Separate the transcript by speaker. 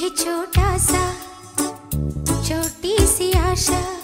Speaker 1: है छोटा सा छोटी सी आशा।